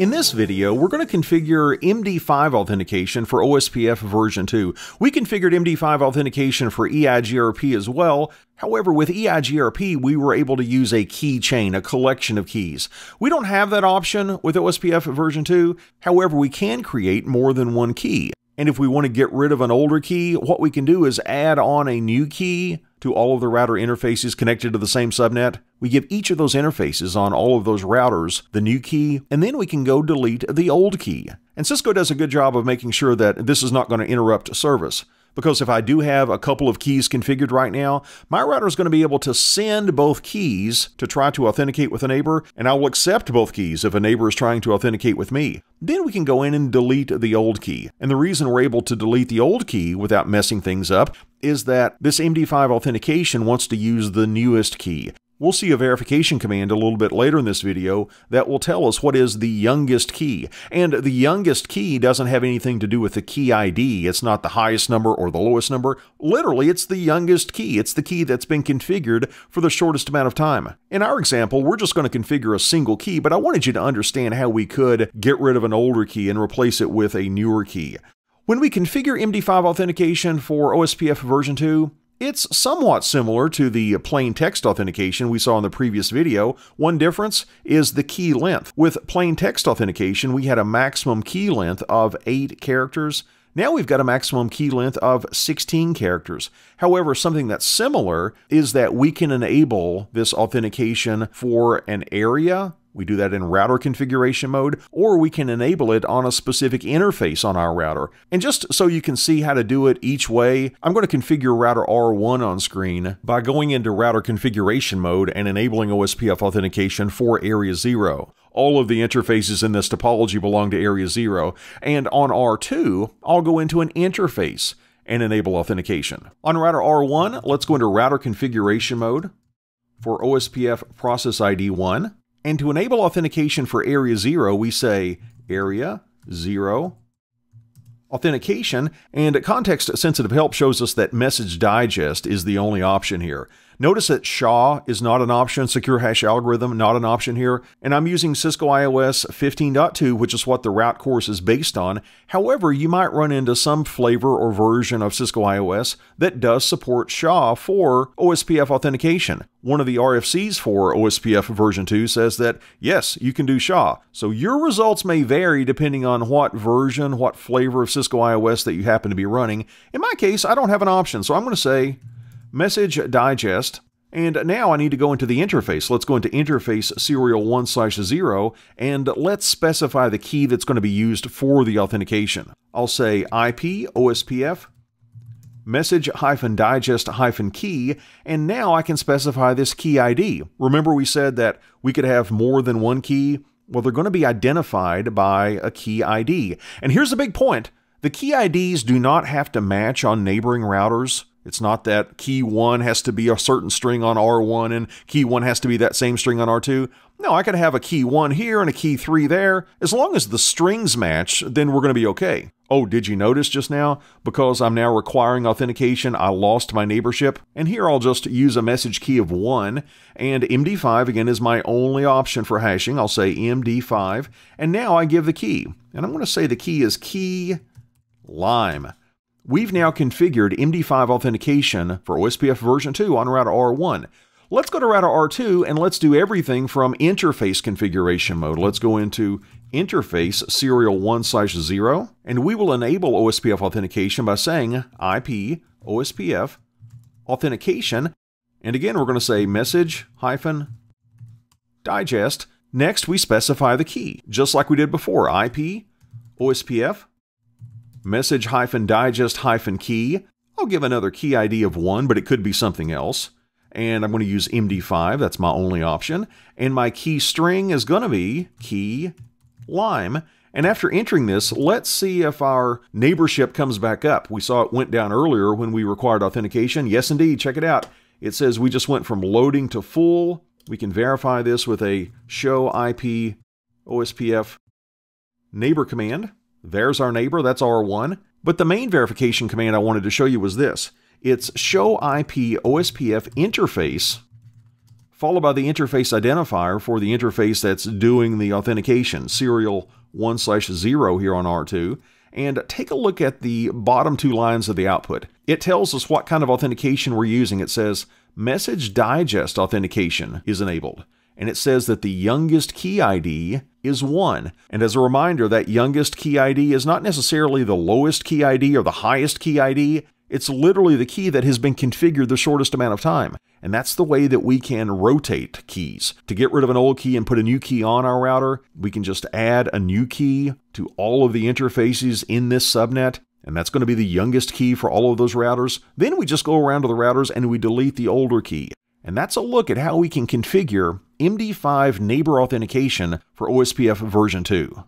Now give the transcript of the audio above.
In this video, we're going to configure MD5 authentication for OSPF version 2. We configured MD5 authentication for EIGRP as well. However, with EIGRP, we were able to use a key chain, a collection of keys. We don't have that option with OSPF version 2. However, we can create more than one key. And if we want to get rid of an older key, what we can do is add on a new key to all of the router interfaces connected to the same subnet. We give each of those interfaces on all of those routers the new key, and then we can go delete the old key. And Cisco does a good job of making sure that this is not going to interrupt service. Because if I do have a couple of keys configured right now, my router is going to be able to send both keys to try to authenticate with a neighbor, and I will accept both keys if a neighbor is trying to authenticate with me. Then we can go in and delete the old key. And the reason we're able to delete the old key without messing things up is that this MD5 authentication wants to use the newest key. We'll see a verification command a little bit later in this video that will tell us what is the youngest key. And the youngest key doesn't have anything to do with the key ID. It's not the highest number or the lowest number. Literally, it's the youngest key. It's the key that's been configured for the shortest amount of time. In our example, we're just going to configure a single key, but I wanted you to understand how we could get rid of an older key and replace it with a newer key. When we configure MD5 authentication for OSPF version 2, it's somewhat similar to the plain text authentication we saw in the previous video. One difference is the key length. With plain text authentication, we had a maximum key length of 8 characters. Now we've got a maximum key length of 16 characters. However, something that's similar is that we can enable this authentication for an area we do that in router configuration mode, or we can enable it on a specific interface on our router. And just so you can see how to do it each way, I'm going to configure router R1 on screen by going into router configuration mode and enabling OSPF authentication for Area 0. All of the interfaces in this topology belong to Area 0, and on R2, I'll go into an interface and enable authentication. On router R1, let's go into router configuration mode for OSPF process ID 1. And to enable authentication for Area 0, we say Area 0 authentication, and context sensitive help shows us that message digest is the only option here. Notice that SHA is not an option, secure hash algorithm not an option here, and I'm using Cisco IOS 15.2, which is what the route course is based on. However, you might run into some flavor or version of Cisco IOS that does support SHA for OSPF authentication. One of the RFCs for OSPF version 2 says that yes, you can do SHA. So your results may vary depending on what version, what flavor of Cisco IOS that you happen to be running. In my case, I don't have an option, so I'm going to say message digest. And now I need to go into the interface. Let's go into interface serial 1 slash 0 and let's specify the key that's going to be used for the authentication. I'll say IP OSPF message hyphen digest hyphen key, and now I can specify this key ID. Remember we said that we could have more than one key? Well, they're going to be identified by a key ID. And here's the big point. The key IDs do not have to match on neighboring routers. It's not that key 1 has to be a certain string on R1 and key 1 has to be that same string on R2. No, I could have a key 1 here and a key 3 there. As long as the strings match, then we're going to be okay. Oh, did you notice just now? Because I'm now requiring authentication, I lost my neighborship. And here I'll just use a message key of 1. And MD5 again is my only option for hashing. I'll say MD5. And now I give the key. And I'm going to say the key is key lime. We've now configured MD5 authentication for OSPF version 2 on router R1. Let's go to router R2 and let's do everything from interface configuration mode. Let's go into interface serial 1 slash 0 and we will enable OSPF authentication by saying IP OSPF authentication and again we're going to say message hyphen digest. Next we specify the key just like we did before IP OSPF message hyphen digest hyphen key. I'll give another key ID of 1, but it could be something else. And I'm going to use MD5, that's my only option. And my key string is going to be key lime. And after entering this, let's see if our neighborship comes back up. We saw it went down earlier when we required authentication. Yes, indeed, check it out. It says we just went from loading to full. We can verify this with a show IP OSPF neighbor command. There's our neighbor, that's R1. But the main verification command I wanted to show you was this. It's show IP OSPF interface followed by the interface identifier for the interface that's doing the authentication, serial 1 slash 0 here on R2, and take a look at the bottom two lines of the output. It tells us what kind of authentication we're using. It says message digest authentication is enabled. And it says that the youngest key ID is 1. And as a reminder, that youngest key ID is not necessarily the lowest key ID or the highest key ID. It's literally the key that has been configured the shortest amount of time. And that's the way that we can rotate keys. To get rid of an old key and put a new key on our router, we can just add a new key to all of the interfaces in this subnet. And that's going to be the youngest key for all of those routers. Then we just go around to the routers and we delete the older key. And that's a look at how we can configure MD5 neighbor authentication for OSPF version 2.